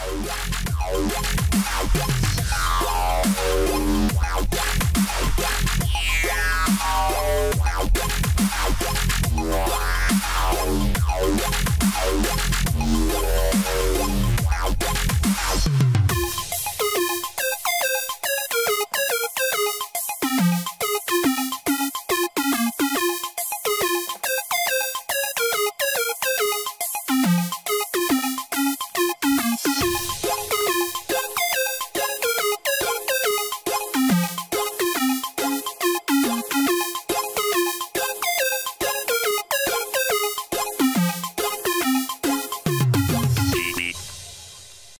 Oh, yeah. Oh, yeah.